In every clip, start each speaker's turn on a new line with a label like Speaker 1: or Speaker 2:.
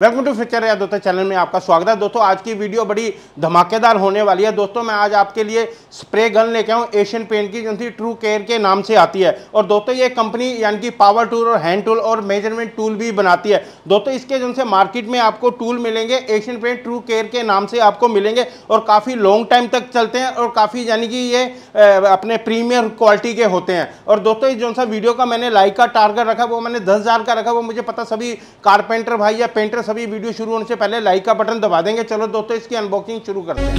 Speaker 1: Welcome to future या दोस्तों channel में आपका स्वागत है। दोस्तों, आज की वीडियो बड़ी धमाकेदार होने वाली है। दोस्तों, मैं आज आपके लिए स्प्रे गन लेके आऊँ। एशियन पेंट की जो ट्रू केयर के नाम से आती है। और दोस्तों, ये कंपनी यानी कि पावर टूल और हैंड टूल और मेज़रमेंट टूल भी बनाती है। दोस्तों, इसके जो से मार्केट में आपको टूल मिलेंगे एशियन पेंट ट्रू केयर के नाम से आपको मिलेंगे। और काफ़ी लॉन्ग टाइम तक चलते हैं और काफ़ी यानी कि ये अपने प्रीमियर क्वालिटी के होते हैं। और दोस्तों, इस जो सा वीडियो का मैंने लाइक का टारगेट रखा, वो मैंने दस का रखा, वो मुझे पता सभी कारपेंटर भाई या पेंटर सभी वीडियो शुरू होने से पहले लाइक का बटन दबा देंगे। चलो दोस्तों, इसकी अनबॉक्सिंग शुरू करते हैं।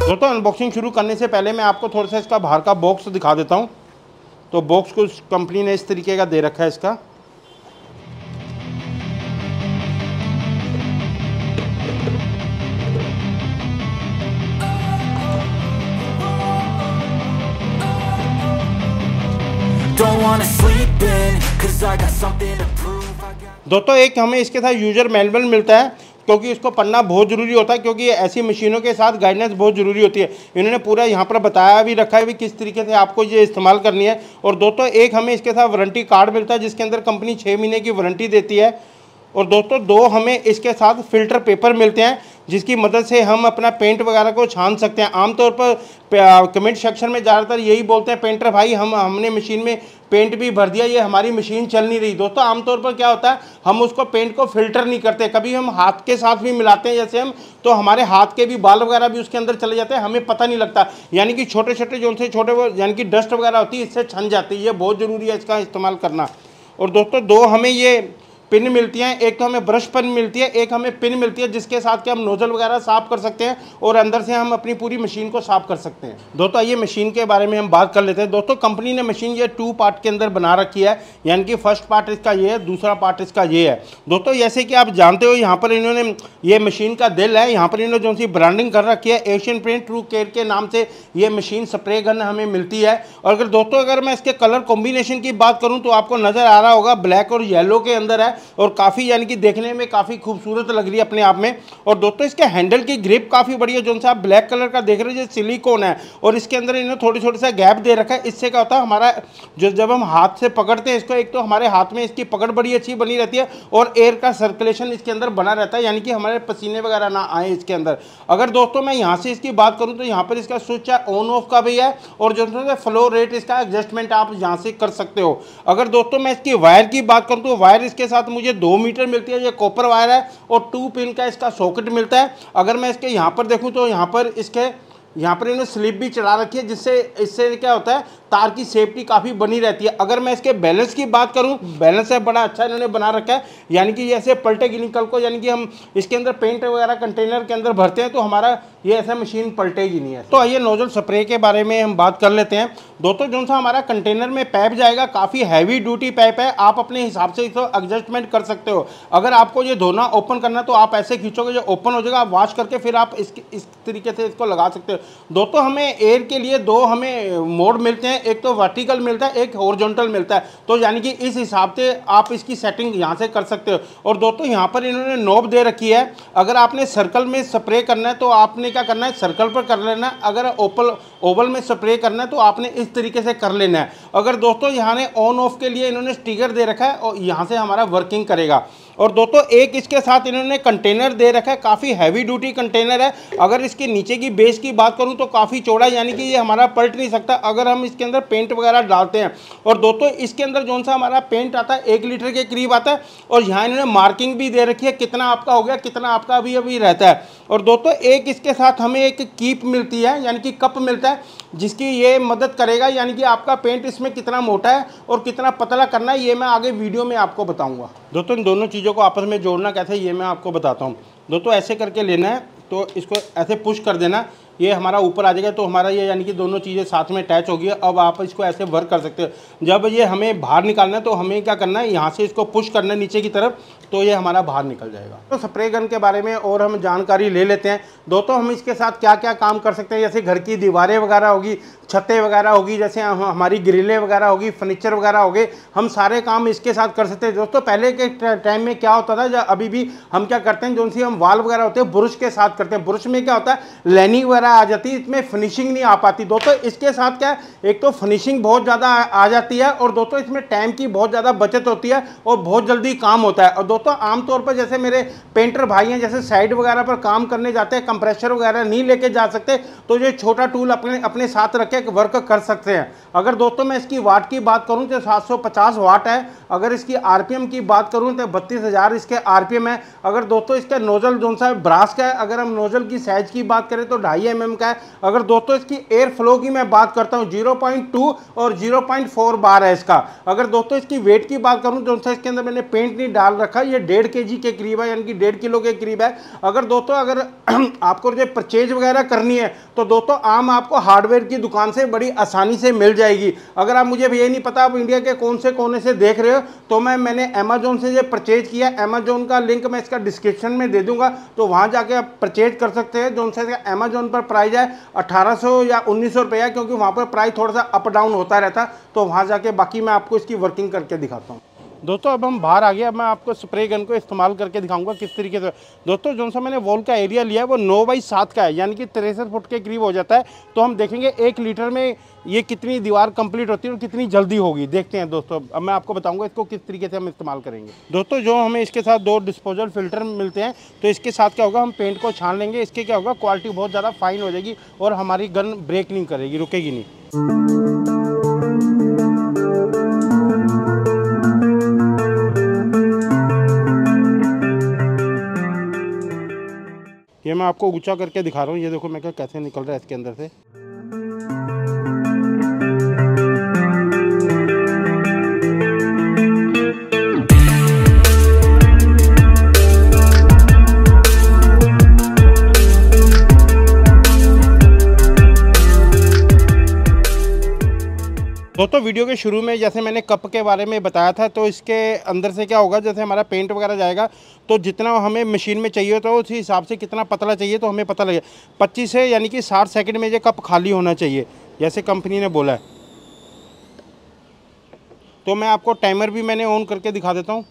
Speaker 1: दोस्तों अनबॉक्सिंग शुरू करने से पहले मैं आपको थोड़ा सा इसका बाहर का बॉक्स दिखा देता हूँ। तो बॉक्स को कंपनी ने इस तरीके का दे रखा है इसका। दोस्तों, एक हमें इसके साथ यूज़र मैनुअल मिलता है, क्योंकि इसको पढ़ना बहुत ज़रूरी होता है, क्योंकि ऐसी मशीनों के साथ गाइडेंस बहुत ज़रूरी होती है। इन्होंने पूरा यहाँ पर बताया भी, रखा है भी किस तरीके से आपको ये इस्तेमाल करनी है। और दोस्तों, एक हमें इसके साथ वारंटी कार्ड मिलता है, जिसके अंदर कंपनी छः महीने की वारंटी देती है। और दोस्तों, दो हमें इसके साथ फ़िल्टर पेपर मिलते हैं, जिसकी मदद से हम अपना पेंट वगैरह को छान सकते हैं। आमतौर पर कमेंट सेक्शन में ज़्यादातर यही बोलते हैं पेंटर भाई, हम, हमने मशीन में पेंट भी भर दिया, ये हमारी मशीन चल नहीं रही। दोस्तों, आमतौर पर क्या होता है, हम उसको पेंट को फ़िल्टर नहीं करते। कभी हम हाथ के साथ भी मिलाते हैं, जैसे हम तो हमारे हाथ के भी बाल वगैरह भी उसके अंदर चले जाते हैं, हमें पता नहीं लगता। यानी कि छोटे छोटे जो से छोटे यानी कि डस्ट वगैरह होती है, इससे छन जाती है। ये बहुत ज़रूरी है इसका इस्तेमाल करना। और दोस्तों, दो हमें ये पिन मिलती हैं, एक तो हमें ब्रश पिन मिलती है, एक हमें पिन मिलती है, जिसके साथ के हम नोजल वगैरह साफ़ कर सकते हैं और अंदर से हम अपनी पूरी मशीन को साफ़ कर सकते हैं। दोस्तों ये मशीन के बारे में हम बात कर लेते हैं। दोस्तों, कंपनी ने मशीन ये टू पार्ट के अंदर बना रखी है, यानी कि फ़र्स्ट पार्ट इसका ये है, दूसरा पार्ट इसका ये है। दोस्तों, जैसे कि आप जानते हो, यहाँ पर इन्होंने ये मशीन का दिल है, यहाँ पर इन्होंने जो सी ब्रांडिंग कर रखी है, एशियन प्रिंट, ट्रू केयर के नाम से ये मशीन स्प्रे गन हमें मिलती है। और अगर दोस्तों, अगर मैं इसके कलर कॉम्बिनेशन की बात करूँ तो आपको नज़र आ रहा होगा, ब्लैक और येलो के अंदर है। और काफ़ी यानी कि देखने में काफ़ी खूबसूरत लग रही है अपने आप में। और दोस्तों, इसके हैंडल की ग्रिप काफ़ी है जो सा आप ब्लैक कलर का देख रहे हैं जो सिलिकॉन है। और इसके अंदर इन्होंने थोड़ी छोटे सा गैप दे रखा है। इससे क्या होता है, हमारा जो, जब हम हाथ से पकड़ते हैं इसको, एक तो हमारे हाथ में इसकी पकड़ बड़ी अच्छी बनी रहती है और एयर का सर्कुलेशन इसके अंदर बना रहता है, यानी कि हमारे पसीने वगैरह ना आए इसके अंदर। अगर दोस्तों, मैं यहाँ से इसकी बात करूँ तो यहाँ पर इसका स्विच है ऑन ऑफ़ का भी है और जो फ्लो रेट इसका एडजस्टमेंट आप यहाँ से कर सकते हो। अगर दोस्तों, मैं इसकी वायर की बात करूँ तो वायर इसके साथ मुझे दो मीटर मिलती है, ये कॉपर वायर है और टू पिन का इसका सॉकेट मिलता है। अगर मैं इसके यहाँ पर देखूँ तो यहाँ पर इसके, यहाँ पर इन्होंने स्लिप भी चढ़ा रखी है, जिससे इससे क्या होता है, तार की सेफ्टी काफ़ी बनी रहती है। अगर मैं इसके बैलेंस की बात करूँ बैलेंस है, बड़ा अच्छा इन्होंने बना रखा है। यानी कि ऐसे पलटेगी नहीं कल को, यानी कि हम इसके अंदर पेंट वगैरह कंटेनर के अंदर भरते हैं तो हमारा ये ऐसा मशीन पलटेगी नहीं है। तो आइए नोजल स्प्रे के बारे में हम बात कर लेते हैं। दोस्तों, जो सा हमारा कंटेनर में पैप जाएगा, काफ़ी हैवी ड्यूटी पैप है। आप अपने हिसाब से इसको एडजस्टमेंट कर सकते हो। अगर आपको ये धोना ओपन करना तो आप ऐसे खींचोगे जो ओपन हो जाएगा, आप वॉश करके फिर आप इस इस तरीके से इसको लगा सकते हो। दोस्तों, हमें एयर के लिए दो हमें मोड मिलते हैं। एक तो वर्टिकल मिलता है, एक हॉरिजॉन्टल मिलता है। तो यानी कि इस हिसाब से आप इसकी सेटिंग यहाँ से कर सकते हो। और दोस्तों, यहाँ पर इन्होंने नोब दे रखी है। अगर आपने सर्कल में स्प्रे करना है तो आपने क्या करना है सर्कल पर कर लेना है। अगर ओपल ओवल में स्प्रे करना है तो आपने इस तरीके से कर लेना है। अगर दोस्तों, यहाँ ने ऑन ऑफ़ के लिए इन्होंने स्टिकर दे रखा है और यहाँ से हमारा वर्किंग करेगा। और दोस्तों, एक इसके साथ इन्होंने कंटेनर दे रखा है। काफ़ी हैवी ड्यूटी कंटेनर है। अगर इसके नीचे की बेस की बात करूँ तो काफ़ी चौड़ा, यानी कि ये हमारा पलट नहीं सकता। अगर हम इसके अंदर पेंट वगैरह डालते हैं, और दोस्तों, इसके अंदर जो सा हमारा पेंट आता है, एक लीटर के करीब आता है, और यहाँ इन्होंने मार्किंग भी दे रखी है, कितना आपका हो गया, कितना आपका अभी अभी रहता है। और दोस्तों, एक इसके साथ हमें एक कीप मिलती है, यानी कि कप मिलता है, जिसकी ये मदद करेगा, यानी कि आपका पेंट इसमें कितना मोटा है, और कितना पतला करना है, ये मैं आगे वीडियो में आपको बताऊँगा। दोस्तों, इन दोनों चीज़ों को आपस में जोड़ना कैसे, ये मैं आपको बताता हूँ। दोस्तों, ऐसे करके लेना है तो इसको ऐसे पुश कर देना। ये हमारा ऊपर आ जाएगा तो हमारा ये यानी कि दोनों चीज़ें साथ में अटैच होगी। अब आप इसको ऐसे वर्क कर सकते हो। जब ये हमें बाहर निकालना है तो हमें क्या करना है? यहाँ से इसको पुश करना है नीचे की तरफ़ तो ये हमारा बाहर निकल जाएगा। तो स्प्रे गन के बारे में और हम जानकारी ले लेते हैं। दोस्तों, हम इसके साथ क्या क्या काम कर सकते हैं? जैसे घर की दीवारें वगैरह होगी, छतें वगैरह होगी, जैसे हमारी ग्रिलें वगैरह होगी फर्नीचर वगैरह हो गए। हम सारे काम इसके साथ कर सकते हैं। दोस्तों, पहले के टाइम में क्या होता था? अभी भी हम क्या करते हैं? जो सी हम वाल वगैरह होते हैं, ब्रुश के साथ करते हैं। ब्रुश में क्या होता है? लैनिंग वगैरह आ जाती है इसमें फिनिशिंग नहीं आ पाती। दोस्तों, इसके साथ क्या है? एक तो फिनिशिंग बहुत ज़्यादा आ जाती है और दोस्तों, इसमें टाइम की बहुत ज़्यादा बचत होती है और बहुत जल्दी काम होता है। और दोस्तों, आमतौर पर जैसे मेरे पेंटर भाई हैं, जैसे साइड वगैरह पर काम करने जाते हैं कंप्रेशर वगैरह नहीं लेके जा सकते तो ये छोटा टूल अपने अपने साथ रख के वर्क कर सकते हैं। अगर दोस्तों, मैं इसकी वाट की बात करूँ तो 750 वाट है। अगर इसकी आरपीएम की बात करूँ तो बत्तीस इसके आरपीएम है। अगर दोस्तों, इसका नोजल जो सा ब्रास का है, अगर हम नोजल की साइज़ की बात करें तो ढाई एम का है। अगर दोस्तों इसकी एयर फ्लो की मैं बात करता हूँ ज़ीरो और ज़ीरो बार है इसका। अगर दोस्तों इसकी वेट की बात करूँ तो इसके अंदर मैंने पेंट नहीं डाल रखा, ये डेढ़ के के करीब है, यानी कि डेढ़ किलो के करीब है। अगर दोस्तों अगर आपको जो परचेज वगैरह करनी है तो दोस्तों आम आपको हार्डवेयर की दुकान से बड़ी आसानी से मिल जाएगी। अगर आप मुझे ये नहीं पता, आप इंडिया के कौन से कोने से देख रहे हो तो मैं, मैंने अमेजोन से ये परचेज किया अमेजोन का लिंक मैं इसका डिस्क्रिप्शन में दे दूँगा तो वहाँ जाके आप परचेज कर सकते हैं। जो अमेजोन पर प्राइस है, अठारह सौ या उन्नीस सौ रुपया क्योंकि वहाँ पर प्राइस थोड़ा सा अप डाउन होता रहता तो वहाँ जाके बाकी मैं आपको इसकी वर्किंग करके दिखाता हूँ। दोस्तों, अब हम बाहर आ गए। अब मैं आपको स्प्रे गन को इस्तेमाल करके दिखाऊँगा किस तरीके से। दोस्तों, जो सा मैंने वॉल का एरिया लिया है, वो नौ बाई सात का है, यानी कि तिरसठ फुट के करीब हो जाता है। तो हम देखेंगे एक लीटर में ये कितनी दीवार कंप्लीट होती है और कितनी जल्दी होगी। देखते हैं दोस्तों। अब मैं आपको बताऊँगा इसको किस तरीके से हम इस्तेमाल करेंगे। दोस्तों, जो हमें इसके साथ दो डिस्पोजल फ़िल्टर मिलते हैं तो इसके साथ क्या होगा, हम पेंट को छान लेंगे। इसके क्या होगा क्वालिटी बहुत ज़्यादा फाइन हो जाएगी और हमारी गन ब्रेक नहीं करेगी, रुकेगी नहीं। ये मैं आपको ऊँचा करके दिखा रहा हूँ। ये देखो मैं क्या, कैसे निकल रहा है इसके अंदर से। दोस्तों वीडियो के शुरू में जैसे मैंने कप के बारे में बताया था तो इसके अंदर से क्या होगा, जैसे हमारा पेंट वगैरह जाएगा तो जितना हमें मशीन में चाहिए तो उस हिसाब से कितना पतला चाहिए तो हमें पता लगे पच्चीस से यानी कि साठ सेकेंड में ये कप खाली होना चाहिए, जैसे कंपनी ने बोला है। तो मैं आपको टाइमर भी मैंने ऑन करके दिखा देता हूँ।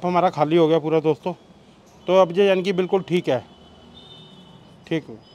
Speaker 1: कप हमारा खाली हो गया पूरा दोस्तों। तो अब ये यानी कि बिल्कुल ठीक है। ठीक। है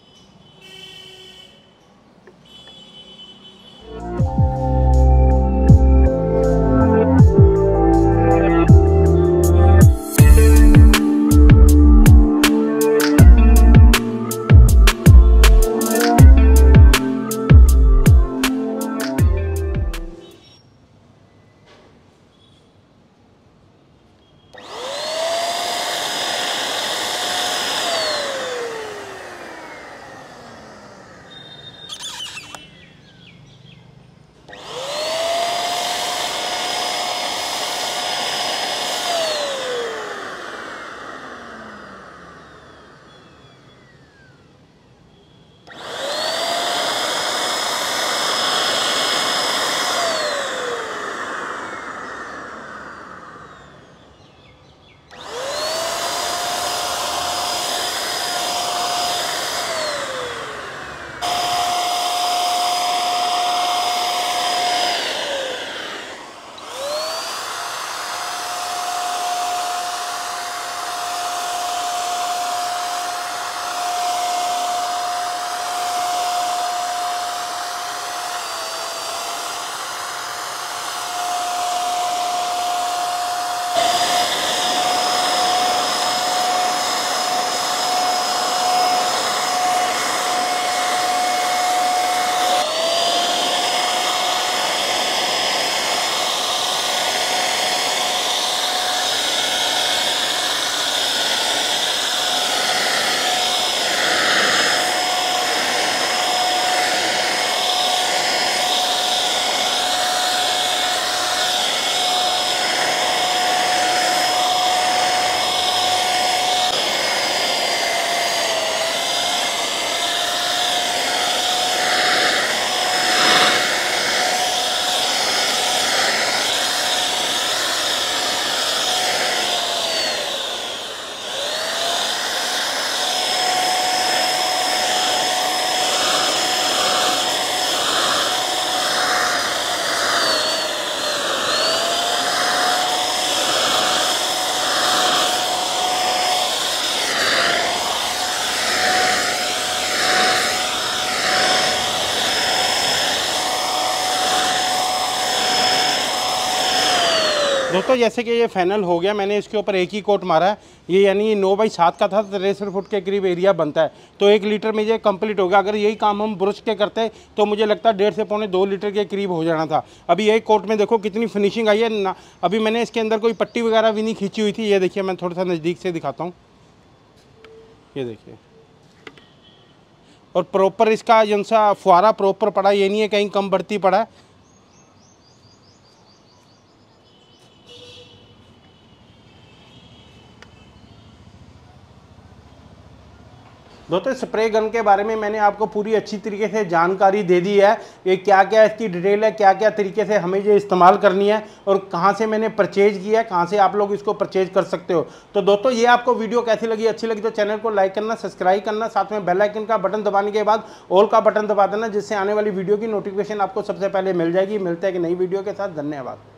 Speaker 1: दोस्तों, जैसे कि ये फाइनल हो गया, मैंने इसके ऊपर एक ही कोट मारा है। ये यानी नौ बाई सात का था तिरसठ फुट के करीब एरिया बनता है। तो एक लीटर में ये कंप्लीट हो गया। अगर यही काम हम ब्रश के करते तो मुझे लगता है डेढ़ से पौने दो लीटर के करीब हो जाना था। अभी यही कोट में देखो कितनी फिनिशिंग आई है। ना, अभी मैंने इसके अंदर कोई पट्टी वगैरह भी नहीं खींची हुई थी। ये देखिए, मैं थोड़ा सा नज़दीक से दिखाता हूँ। ये देखिए। और प्रॉपर इसका जन सा फुहारा प्रॉपर पड़ा, ये नहीं है कहीं कम बढ़ती पड़ा है। दोस्तों स्प्रे गन के बारे में मैंने आपको पूरी अच्छी तरीके से जानकारी दे दी है ये क्या क्या इसकी डिटेल है क्या क्या तरीके से हमें ये इस्तेमाल करनी है और कहाँ से मैंने परचेज किया है, कहाँ से आप लोग इसको परचेज कर सकते हो। तो दोस्तों, ये आपको वीडियो कैसी लगी? अच्छी लगी तो चैनल को लाइक करना सब्सक्राइब करना, साथ में बेल आइकन का बटन दबाने के बाद ऑल का बटन दबा देना, जिससे आने वाली वीडियो की नोटिफिकेशन आपको सबसे पहले मिल जाएगी। मिलता है कि नई वीडियो के साथ। धन्यवाद।